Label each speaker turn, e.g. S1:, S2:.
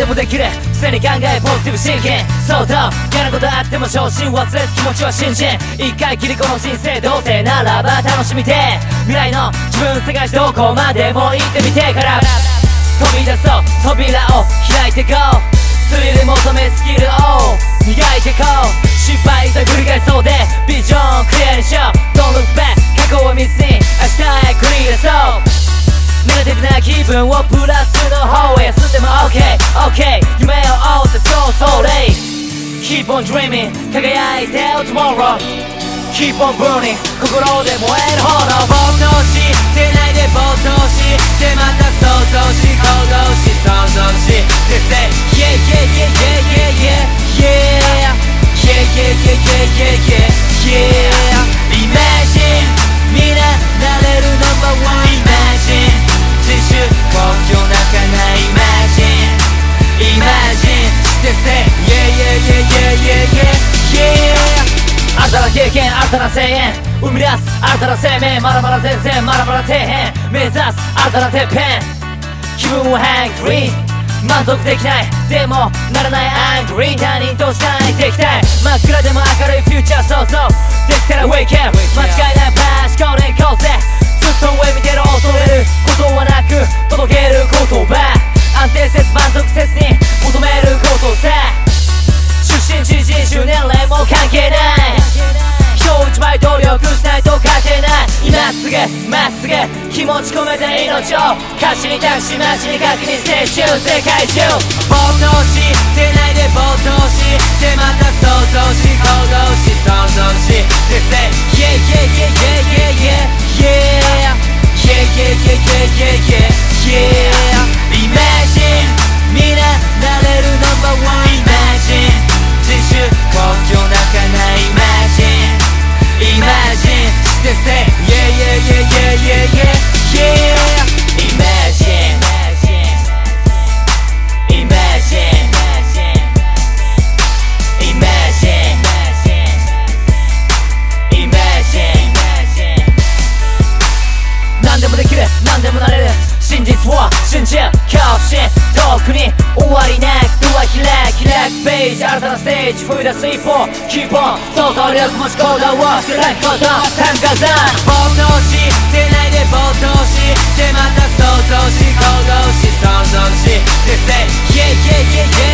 S1: で
S2: もできる。常に考えポジティブシンキン。そうだ嫌なことあっても昇進忘れず気持ちは信心一回きりこの人生どうせならば楽しみて。未来の自分探しどこまでも行ってみてから。飛び出そう。扉を開いてこう。スリル求めスキルを磨いてこう。失敗と繰り返そう。で OK 夢を追ってそうそれ Keep on dreaming 輝いてよ tomorrow Keep on burning 心で燃える炎
S1: 没頭してないで暴走してまた想像し行動し
S2: そう。経験新たな声援生み出す新たな生命まだまだ全然まだまだ底辺目指す新たなてっぺん気分はハングリー満足できないでもならない angry 他人としたいできたい真っ暗でも明るいフューチャー想像できたら Wake up 間違いないパーシまっすぐ気持ち込めた命を貸しに託し街に確認して中世界中
S1: 冒頭し出ないで冒頭しでまた想像し想像し想像し出せ Yeah yeah yeah yeah yeah yeah yeah yeah yeah yeah yeah yeah yeah
S2: でもなれる真実を信じる恐怖心遠くに終わりなくドア開く開くページ新たなステージ踏み出す一歩 Keep on 想像力持ち行動をしてライフコードタイムカザン
S1: 没頭してないで冒頭してまた想像し行動し想像し They say yeah yeah yeah yeah yeah yeah yeah